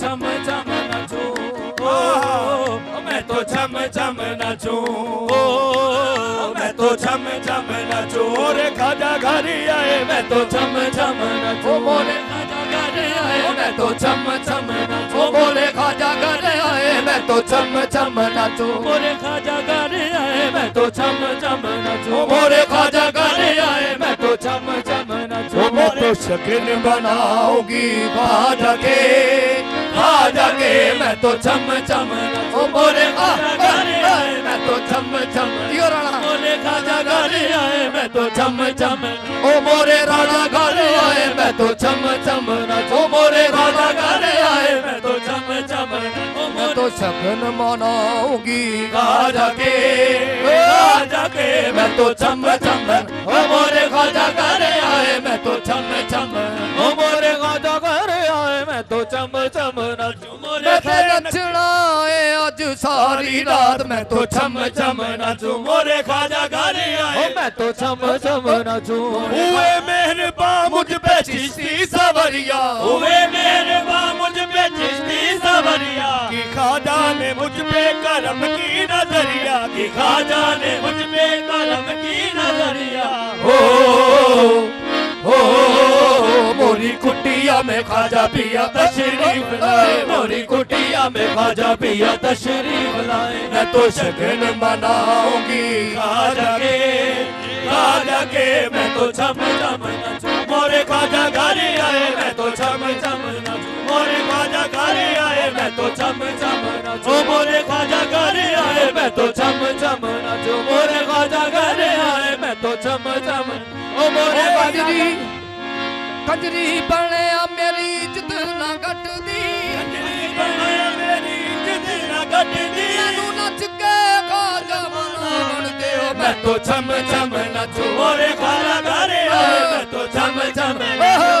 छम छम नाचूं मैं तो छम छम नाचूं ओ मैं तो छम छम नाचूं रे खाजा घरी आए मैं तो छम छम नाचूं मोरे खाजा घरे आए मैं तो छम छम नाचूं मोरे खाजा घरे आए मैं तो छम छम नाचूं मोरे खाजा घरे आए मैं तो छम छम नाचूं मोरे खाजा घरे आए मैं तो छम छम नाचूं मैं तो शगन बनाऊँगी खाजा के खाजा के मैं तो छम छम। नाचूं मोरे खाजा आए मैं तो छम छम। राणा। मोरे खाजा घरे आए मैं तो छम छम। ओ मोरे राजा घरे आए मैं तो छम छम। नाचो मोरे राजा घरे आए मैं तो छम छम। मैं तो शगन मनाऊँगी। खाजा के खाजा के मैं तो छम छम। मैं तो छम छम नाचूं मोरे मैं तो नचना है आज सारी रात मैं तो छम छम नाचूं मोरे खाजा घरे ओ आए। मैं तो छम छम नाचूं हुए मेहरबान मुझ पे चिश्ती सवरिया। हुए मेहरबान मुझ पे चिश्ती सवरिया। कि खाजा ने मुझ पे करम की नजरिया। कि खाजा ने मुझ पे करम की नजरिया। हो कुटिया में खाजा पिया तशरीफ़ लाए। मोरी कुटिया में खाजा पिया तशरीफ़ लाए। मैं तो शगन मनाऊँगी। खाजा के खाजा के। मैं तो छम छम मोरे खाजा घरे आए। मैं तो छम छम मोरे खाजा घरे आए। मैं तो छम छम नाचूं। मोरे खाजा घरे आए। मैं तो छम छम नाचूं। मोरे खाजा घरे आए। मैं तो छम छम। ओ मोरे खाजा कंजरी बनया मेरी इज़्ज़त ना घटदी। नच तो छम छम नचूं। मोरे खाजा घरे आए। मैं तो छम छम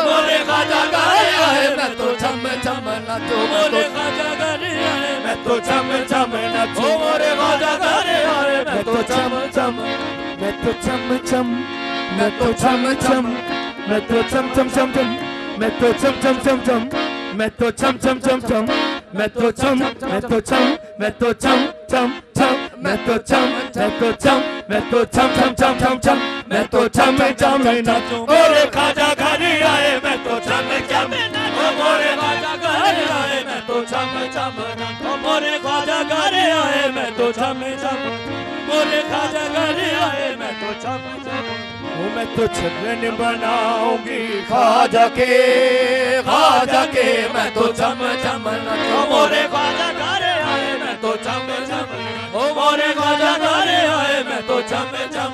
मोरे खाजा गाए आए। मैं तो छम छम नचूं। मोरे खाजा घरे आए। मैं तो छम छम नाचूं। मोरे खाजा घरे आए। मैं तो छम छम मैं तो छम छम मैं तो छम छम। मैं तो छम छम छम छम मैं तो छम छम छम छम मैं तो छम छम छम छम मैं तो छम मैं तो छम मैं तो छम छम छम मैं तो छम मैं तो छम मैं तो छम छम छम छम छम मैं तो छम छम नाचूं मोरे खाजा मोरे खाजा घरे आए, मैं तो छम छम मोरे खाजा घरे आए, मैं तो छम छम मैं तो छगन बनाऊँगी खाजा के खाजा के, मैं तो छम छम मोरे खाजा घरे आए, मैं तो छम छम ओ मोरे खाजा घरे आए, मैं तो छम छम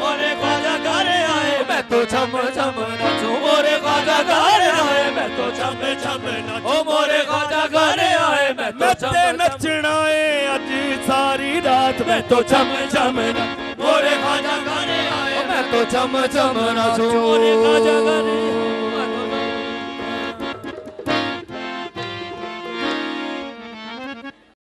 मोरे खाजा घरे आए, मैं तो छम छम मोरे खाजा घरे नचना है अज सारी रात मैं तो चम चम गोरे खाजा गाने आए मैं तो चम चम नाचो खाजा घरे